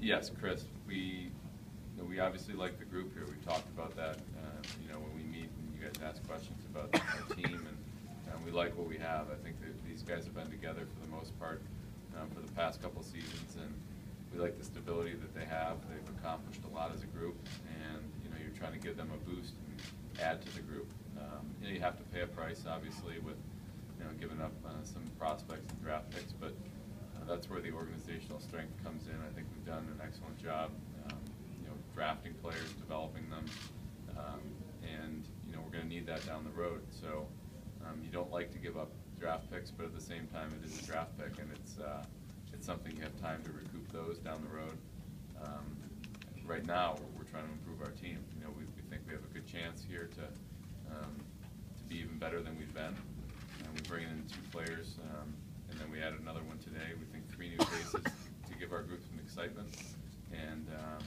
Yes, Chris, we, you know, we obviously like the group here, We've talked about that, uh, you know, when we meet and you guys ask questions about our team, and, and we like what we have. I think that these guys have been together for the most part, um, for the past couple seasons, and we like the stability that they have. They've accomplished a lot as a group, and, you know, you're trying to give them a boost and add to the group. Um, You know, you have to pay a price, obviously, with, you know, giving up uh, some prospects and draft picks, but that's where the organizational strength comes in. I think we've done an excellent job, um, you know, drafting players, developing them, um, and, you know, we're gonna need that down the road. So, um, you don't like to give up draft picks, but at the same time, it is a draft pick, and it's, uh, it's something you have time to recoup those down the road. Um, Right now, we're- we're trying to improve our team. You know, we, we think we have a good chance here to, um, to be even better than we've been. And we're bringing in two players, um, and then we added another one today. We think three new faces to give our group some excitement. And, um,